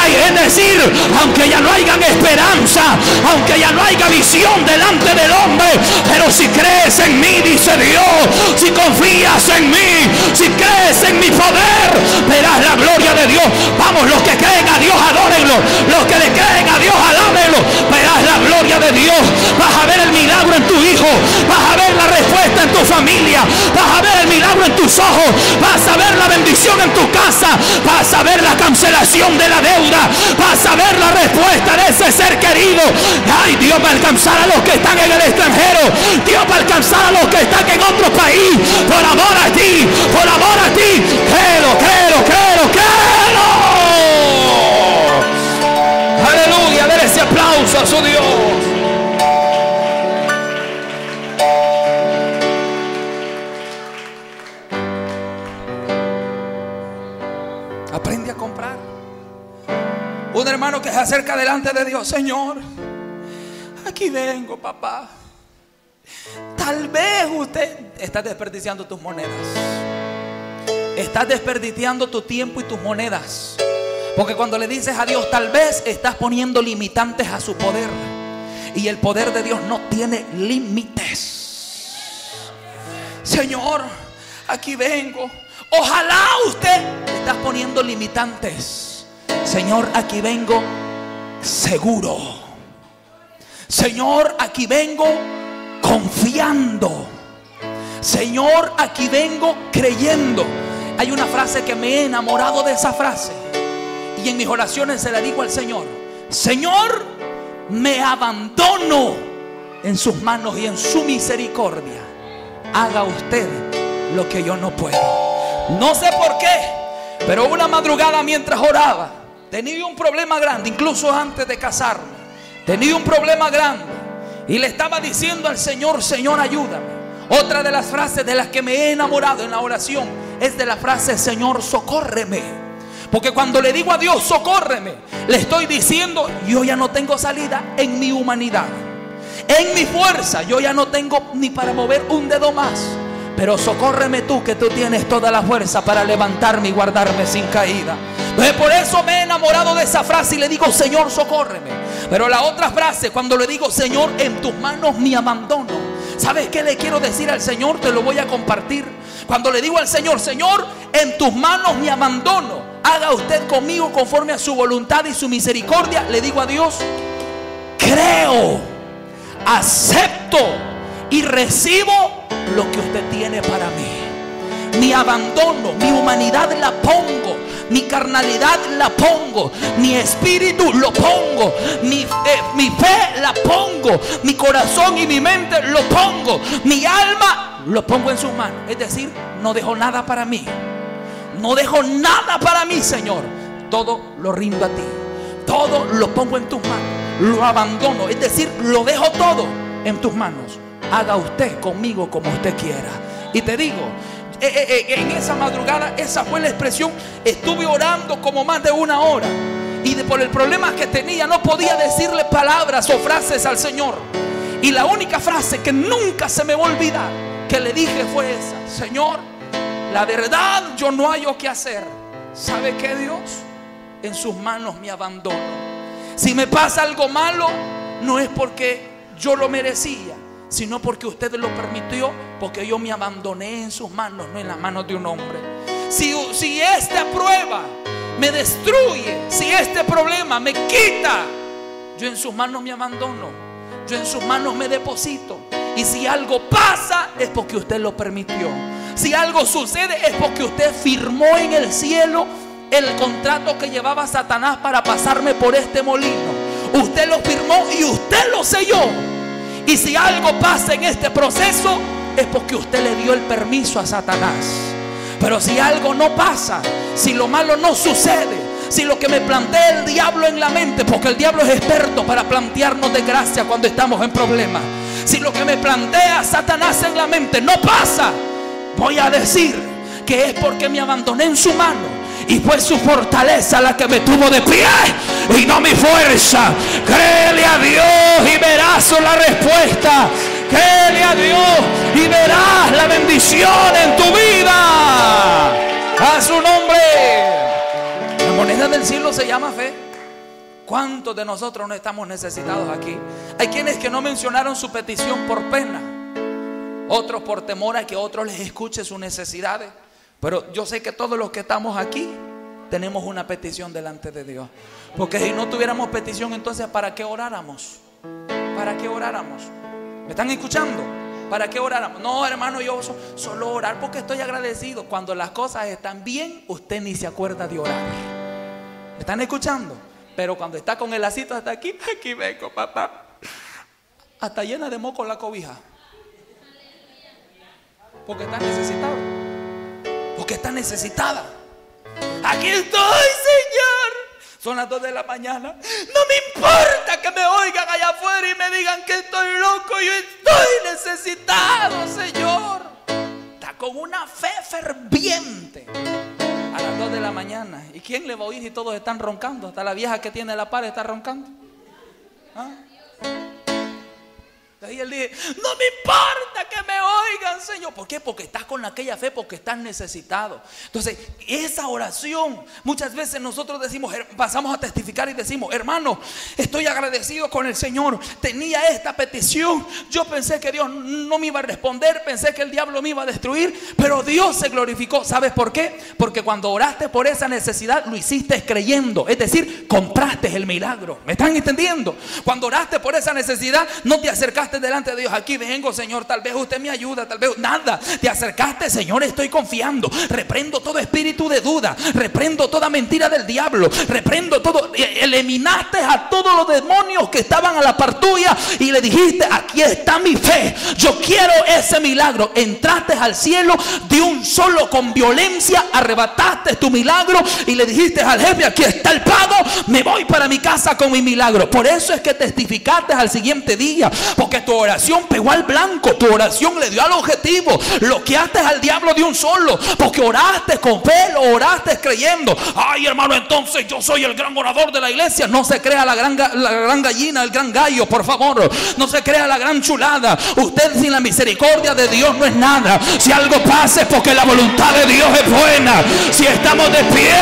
ay, es decir, aunque ya no haya esperanza, aunque ya no haya visión delante del hombre, pero si crees en mí, dice Dios, si confías en mí, si crees en mi poder, verás la gloria de Dios. Vamos, los que creen a Dios, adórenlo. Los que le creen a Dios, alábenlo. Verás la gloria de Dios. Vas a ver el milagro en tu hijo. Vas a ver la respuesta en tu familia. Vas a ver el milagro en tus ojos. Vas a ver la bendición en tu casa. Vas a ver la cancelación de la deuda. Vas a ver la respuesta de ese ser querido. Ay, Dios va a alcanzar a los que están en el extranjero. Dios va a alcanzar a los que están en otro país. Por amor a ti. Por amor a ti. Creo, creo, a su Dios. Aprende a comprar. Un hermano que se acerca delante de Dios, Señor, aquí vengo, papá. Tal vez usted está desperdiciando tus monedas. Estás desperdiciando tu tiempo y tus monedas. Porque cuando le dices a Dios, tal vez estás poniendo limitantes a su poder. Y el poder de Dios no tiene límites. Señor, aquí vengo. Ojalá usted estás poniendo limitantes. Señor, aquí vengo seguro. Señor, aquí vengo confiando. Señor, aquí vengo creyendo. Hay una frase que me he enamorado de esa frase. Y en mis oraciones se la digo al Señor. Señor, me abandono en sus manos y en su misericordia. Haga usted lo que yo no puedo. No sé por qué, pero una madrugada mientras oraba, tenía un problema grande, incluso antes de casarme. Tenía un problema grande. Y le estaba diciendo al Señor, Señor, ayúdame. Otra de las frases de las que me he enamorado en la oración es de la frase, Señor, socórreme. Porque cuando le digo a Dios, socórreme, le estoy diciendo, yo ya no tengo salida en mi humanidad. En mi fuerza, yo ya no tengo ni para mover un dedo más. Pero socórreme tú, que tú tienes toda la fuerza para levantarme y guardarme sin caída. Entonces por eso me he enamorado de esa frase y le digo, Señor, socórreme. Pero la otra frase, cuando le digo, Señor, en tus manos me abandono. ¿Sabes qué le quiero decir al Señor? Te lo voy a compartir. Cuando le digo al Señor, Señor, en tus manos me abandono. Haga usted conmigo conforme a su voluntad y su misericordia. Le digo a Dios, creo, acepto y recibo lo que usted tiene para mí. Mi abandono, mi humanidad la pongo, mi carnalidad la pongo, mi espíritu lo pongo, mi, eh, mi fe la pongo, mi corazón y mi mente lo pongo, mi alma lo pongo en sus manos. Es decir, no dejo nada para mí. No dejo nada para mí, Señor. Todo lo rindo a ti. Todo lo pongo en tus manos. Lo abandono. Es decir, lo dejo todo en tus manos. Haga usted conmigo como usted quiera. Y te digo, eh, eh, eh, en esa madrugada, esa fue la expresión. Estuve orando como más de una hora. Y de, por el problema que tenía, no podía decirle palabras o frases al Señor. Y la única frase que nunca se me va a olvidar que le dije fue esa: Señor, la verdad yo no hallo qué hacer. ¿Sabe qué Dios? En sus manos me abandono. Si me pasa algo malo, no es porque yo lo merecía, sino porque usted lo permitió, porque yo me abandoné en sus manos, no en las manos de un hombre. Si, si esta prueba me destruye, si este problema me quita, yo en sus manos me abandono, yo en sus manos me deposito. Y si algo pasa, es porque usted lo permitió. Si algo sucede, es porque usted firmó en el cielo el contrato que llevaba Satanás para pasarme por este molino. Usted lo firmó y usted lo selló. Y si algo pasa en este proceso, es porque usted le dio el permiso a Satanás. Pero si algo no pasa, si lo malo no sucede, si lo que me plantea el diablo en la mente, porque el diablo es experto para plantearnos de gracia cuando estamos en problemas. Si lo que me plantea Satanás en la mente no pasa, voy a decir que es porque me abandoné en su mano. Y fue su fortaleza la que me tuvo de pie y no mi fuerza. Créele a Dios y verás la respuesta. Créele a Dios y verás la bendición en tu vida. A su nombre moneda del cielo se llama fe. ¿Cuántos de nosotros no estamos necesitados aquí? Hay quienes que no mencionaron su petición por pena. Otros por temor a que otros les escuche sus necesidades. Pero yo sé que todos los que estamos aquí tenemos una petición delante de Dios. Porque si no tuviéramos petición, entonces ¿para qué oráramos? ¿Para qué oráramos? ¿Me están escuchando? ¿Para qué oráramos? No, hermano, yo solo orar porque estoy agradecido. Cuando las cosas están bien, usted ni se acuerda de orar están escuchando? Pero cuando está con el lacito hasta aquí, aquí vengo, papá. Hasta llena de moco la cobija. Porque está necesitado. Porque está necesitada. Aquí estoy, Señor. Son las 2 de la mañana. No me importa que me oigan allá afuera y me digan que estoy loco. Yo estoy necesitado, Señor. Está con una fe ferviente a las 2 de la mañana. ¿Y quién le va a oír si todos están roncando? Hasta la vieja que tiene la par está roncando. ¿Ah? Ahí él dice, no me importa que me oigan, Señor. ¿Por qué? Porque estás con aquella fe, porque estás necesitado. Entonces, esa oración, muchas veces nosotros decimos, pasamos a testificar y decimos, hermano, estoy agradecido con el Señor. Tenía esta petición. Yo pensé que Dios no me iba a responder, pensé que el diablo me iba a destruir, pero Dios se glorificó. ¿Sabes por qué? Porque cuando oraste por esa necesidad, lo hiciste creyendo. Es decir, compraste el milagro. ¿Me están entendiendo? Cuando oraste por esa necesidad, no te acercaste delante de Dios. Aquí vengo, Señor. Tal vez usted me ayuda, tal vez nada. Te acercaste, Señor. Estoy confiando. Reprendo todo espíritu de duda. Reprendo toda mentira del diablo. Reprendo todo. E, eliminaste a todos los demonios que estaban a la par tuya y le dijiste: Aquí está mi fe. Yo quiero ese milagro. Entraste al cielo de un solo con violencia. Arrebataste tu milagro y le dijiste al jefe: Aquí está el pago. Me voy para mi casa con mi milagro. Por eso es que testificaste al siguiente día. Porque tu oración pegó al blanco, tu oración le dio al objetivo. Lo que haces al diablo de un solo, porque oraste con fe, oraste creyendo. Ay, hermano, entonces yo soy el gran orador de la iglesia. No se crea la gran, la gran gallina, el gran gallo, por favor. No se crea la gran chulada. Usted sin la misericordia de Dios no es nada. Si algo pasa es porque la voluntad de Dios es buena. Si estamos de pie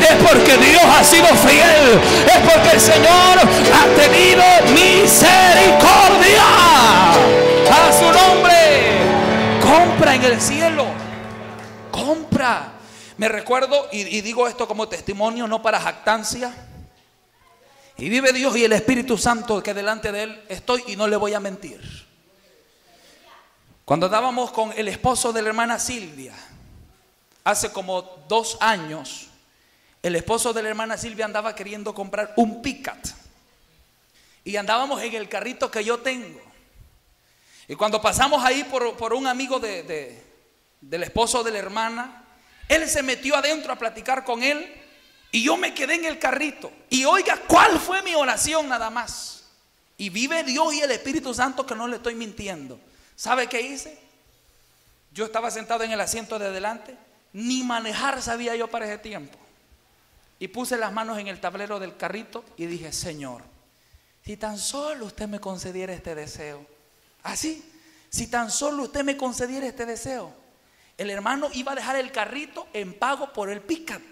es porque Dios ha sido fiel. Es porque el Señor ha tenido misericordia. A su nombre. Compra en el cielo. Compra. Me recuerdo, y, y digo esto como testimonio, no para jactancia. Y vive Dios y el Espíritu Santo que delante de Él estoy y no le voy a mentir. Cuando estábamos con el esposo de la hermana Silvia, hace como dos años, el esposo de la hermana Silvia andaba queriendo comprar un Picat. Y andábamos en el carrito que yo tengo. Y cuando pasamos ahí por, un amigo de, del esposo de la hermana, él se metió adentro a platicar con él y yo me quedé en el carrito. Y oiga, ¿cuál fue mi oración nada más? Y vive Dios y el Espíritu Santo que no le estoy mintiendo. ¿Sabe qué hice? Yo estaba sentado en el asiento de adelante, ni manejar sabía yo para ese tiempo. Y puse las manos en el tablero del carrito y dije, Señor, si tan solo usted me concediera este deseo. Así, si tan solo usted me concediera este deseo. El hermano iba a dejar el carrito en pago por el picat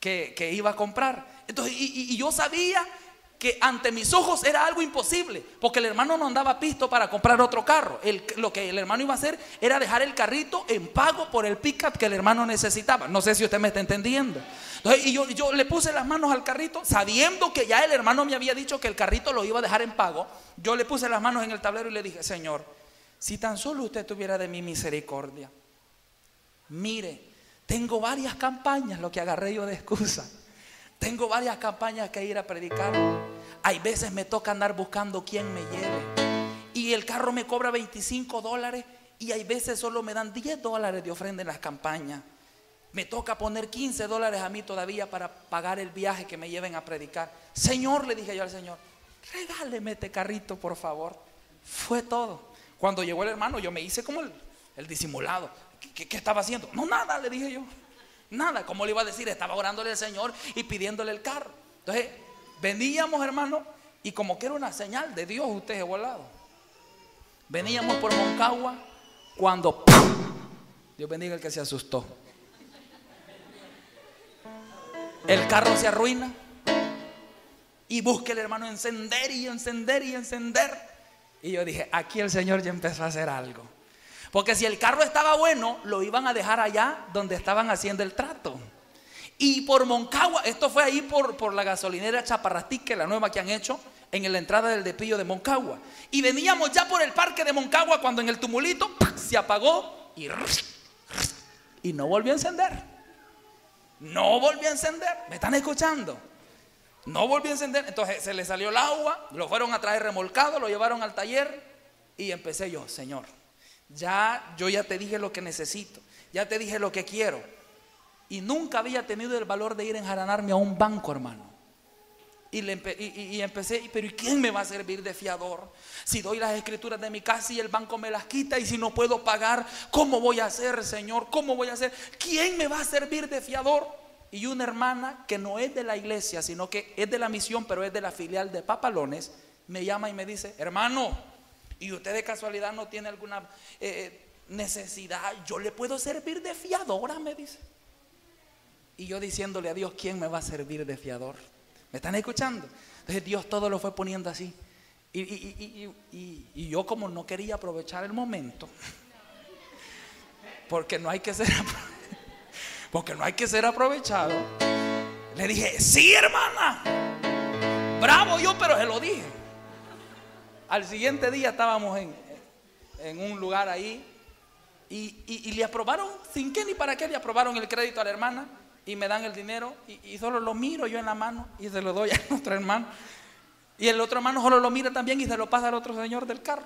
que, iba a comprar. Entonces, y, yo sabía que ante mis ojos era algo imposible, porque el hermano no andaba pisto para comprar otro carro. lo que el hermano iba a hacer era dejar el carrito en pago por el pickup que el hermano necesitaba. No sé si usted me está entendiendo. Y yo, yo le puse las manos al carrito, sabiendo que ya el hermano me había dicho que el carrito lo iba a dejar en pago. Yo le puse las manos en el tablero y le dije, Señor, si tan solo usted tuviera de mi misericordia, mire, tengo varias campañas, lo que agarré yo de excusa. Tengo varias campañas que ir a predicar. Hay veces me toca andar buscando quién me lleve. Y el carro me cobra 25 dólares y hay veces solo me dan 10 dólares de ofrenda en las campañas. Me toca poner 15 dólares a mí todavía para pagar el viaje que me lleven a predicar. Señor, le dije yo al Señor, regáleme este carrito, por favor. Fue todo. Cuando llegó el hermano, yo me hice como el, disimulado. ¿Qué estaba haciendo? No, nada, le dije yo. Nada, como le iba a decir? Estaba orándole al Señor y pidiéndole el carro. Entonces, veníamos, hermano, y como que era una señal de Dios, usted es volado. Veníamos por Moncagua cuando Dios bendiga el que se asustó. El carro se arruina y busque el hermano encender y encender y encender. Y yo dije, aquí el Señor ya empezó a hacer algo. Porque si el carro estaba bueno, lo iban a dejar allá donde estaban haciendo el trato. Y por Moncagua, esto fue ahí por, por la gasolinera Chaparratique, la nueva que han hecho, en la entrada del depillo de Moncagua. Y veníamos ya por el parque de Moncagua cuando en el tumulito se apagó y, y no volvió a encender. No volvió a encender. ¿Me están escuchando? No volvió a encender. Entonces se le salió el agua, lo fueron a traer remolcado, lo llevaron al taller y empecé yo, Señor, ya yo ya te dije lo que necesito, ya te dije lo que quiero. Y nunca había tenido el valor de ir a enjaranarme a un banco, hermano. Y, le empecé, pero ¿y quién me va a servir de fiador? Si doy las escrituras de mi casa y el banco me las quita y si no puedo pagar, ¿cómo voy a hacer, Señor? ¿Cómo voy a hacer? ¿Quién me va a servir de fiador? Y una hermana que no es de la iglesia, sino que es de la misión, pero es de la filial de Papalones, me llama y me dice, hermano, y usted de casualidad no tiene alguna eh, necesidad, yo le puedo servir de fiadora, me dice. Y yo diciéndole a Dios, ¿quién me va a servir de fiador? ¿Me están escuchando? Entonces Dios todo lo fue poniendo así. Y, y, yo como no quería aprovechar el momento, porque no hay que ser, porque no hay que ser aprovechado, le dije, sí hermana, bravo yo, pero se lo dije. Al siguiente día estábamos en, en un lugar ahí y, le aprobaron, sin qué ni para qué, le aprobaron el crédito a la hermana y me dan el dinero y, solo lo miro yo en la mano y se lo doy a otro hermano. Y el otro hermano solo lo mira también y se lo pasa al otro señor del carro.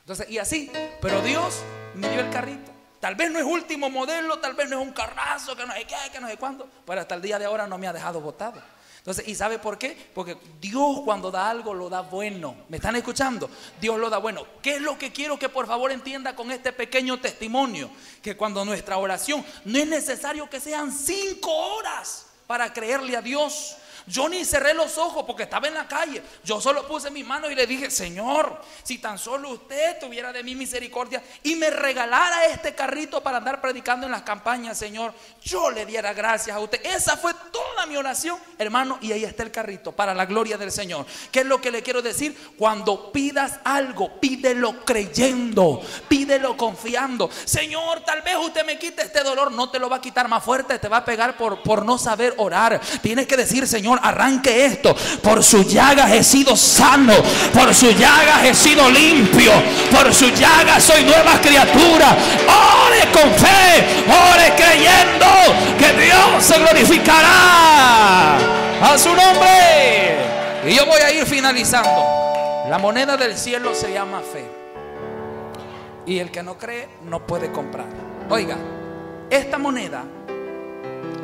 Entonces, y así, pero Dios me dio el carrito. Tal vez no es último modelo, tal vez no es un carrazo, que no sé qué, que no sé cuándo, pero hasta el día de ahora no me ha dejado botado. Entonces, ¿y sabe por qué? Porque Dios cuando da algo lo da bueno. ¿Me están escuchando? Dios lo da bueno. ¿Qué es lo que quiero que por favor entienda con este pequeño testimonio? Que cuando nuestra oración no es necesario que sean cinco horas para creerle a Dios. Yo ni cerré los ojos porque estaba en la calle. Yo solo puse mis manos y le dije, Señor, si tan solo usted tuviera de mí misericordia y me regalara este carrito para andar predicando en las campañas, Señor, yo le diera gracias a usted. Esa fue toda mi oración, hermano, y ahí está el carrito para la gloria del Señor. ¿Qué es lo que le quiero decir? Cuando pidas algo, pídelo creyendo, pídelo confiando. Señor, tal vez usted me quite este dolor, no te lo va a quitar más fuerte, te va a pegar por, por no saber orar. Tienes que decir, Señor, arranque esto. Por su llagas he sido sano. Por su llagas he sido limpio. Por su llagas soy nueva criatura. Ore con fe. Ore creyendo que Dios se glorificará a su nombre. Y yo voy a ir finalizando. La moneda del cielo se llama fe. Y el que no cree no puede comprar. Oiga, esta moneda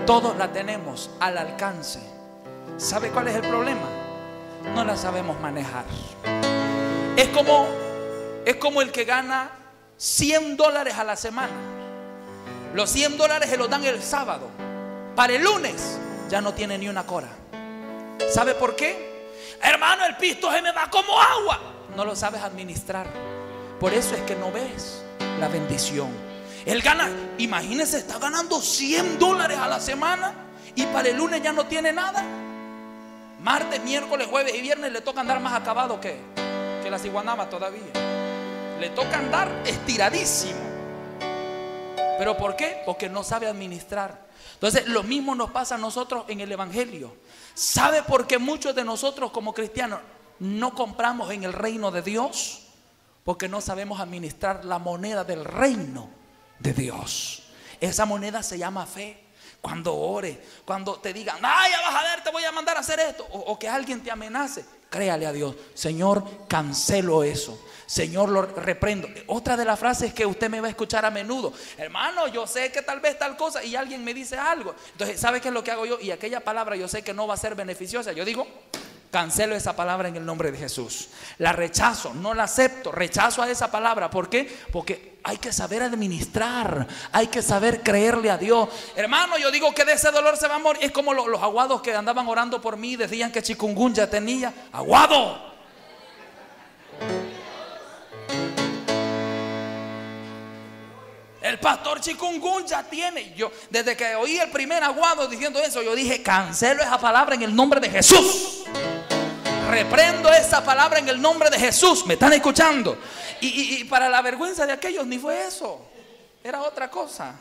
todos la tenemos al alcance ¿Sabe cuál es el problema? No la sabemos manejar. Es como, es como el que gana 100 dólares a la semana. Los 100 dólares se los dan el sábado. Para el lunes ya no tiene ni una cora. ¿Sabe por qué? Hermano, el pisto se me va como agua. No lo sabes administrar. Por eso es que no ves la bendición. Él gana, imagínese, está ganando 100 dólares a la semana y para el lunes ya no tiene nada. Martes, miércoles, jueves y viernes le toca andar más acabado que, que las iguanamas todavía. Le toca andar estiradísimo. ¿Pero por qué? Porque no sabe administrar. Entonces, lo mismo nos pasa a nosotros en el Evangelio. ¿Sabe por qué muchos de nosotros como cristianos no compramos en el reino de Dios? Porque no sabemos administrar la moneda del reino de Dios. Esa moneda se llama fe. Cuando ore, cuando te digan, ay, ya a ver, te voy a mandar a hacer esto, o, o que alguien te amenace, créale a Dios, Señor, cancelo eso. Señor, lo reprendo. Otra de las frases que usted me va a escuchar a menudo, hermano, yo sé que tal vez tal cosa y alguien me dice algo. Entonces, ¿sabe qué es lo que hago yo? Y aquella palabra yo sé que no va a ser beneficiosa. Yo digo, Cancelo esa palabra en el nombre de Jesús. La rechazo, no la acepto. Rechazo a esa palabra. ¿Por qué? Porque hay que saber administrar. Hay que saber creerle a Dios. Hermano, yo digo que de ese dolor se va a morir. Es como los, aguados que andaban orando por mí. Decían que chikungunya tenía. Aguado. El pastor chikungunya tiene. Yo, desde que oí el primer aguado diciendo eso, yo dije, cancelo esa palabra en el nombre de Jesús. Reprendo esa palabra en el nombre de Jesús. ¿Me están escuchando? Y, y- para la vergüenza de aquellos ni fue eso. Era otra cosa.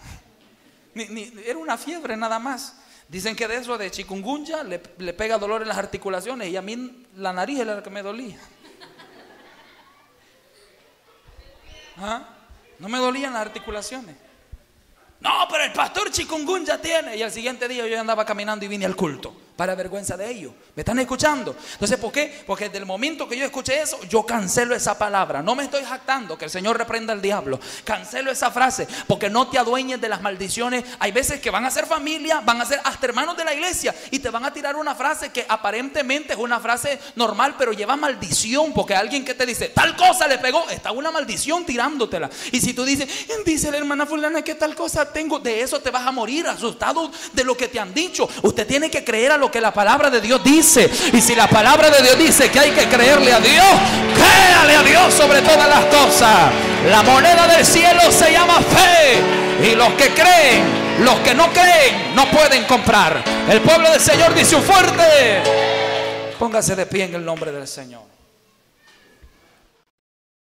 Ni- ni- era una fiebre nada más. Dicen que de eso de chikungunya le, le pega dolor en las articulaciones y a mí la nariz era la que me dolía. ¿Ah? No me dolían las articulaciones. No, pero el pastor chikungunya tiene. Y al siguiente día yo andaba caminando y vine al culto. Para vergüenza de ellos. ¿Me están escuchando? Entonces, ¿por qué? Porque desde el momento que yo escuché eso, yo cancelo esa palabra. No me estoy jactando que el Señor reprenda al diablo. Cancelo esa frase. Porque no te adueñes de las maldiciones. Hay veces que van a ser familia, van a ser hasta hermanos de la iglesia. Y te van a tirar una frase que aparentemente es una frase normal, pero lleva maldición. Porque alguien que te dice, tal cosa le pegó, está una maldición tirándotela. Y si tú dices, dice la hermana fulana que tal cosa tengo, de eso te vas a morir asustado de lo que te han dicho. Usted tiene que creer a lo que la palabra de Dios dice. Y si la palabra de Dios dice que hay que creerle a Dios, créale a Dios sobre todas las cosas. La moneda del cielo se llama fe. Y los que creen, los que no creen, no pueden comprar. El pueblo del Señor dice fuerte. Póngase de pie en el nombre del Señor.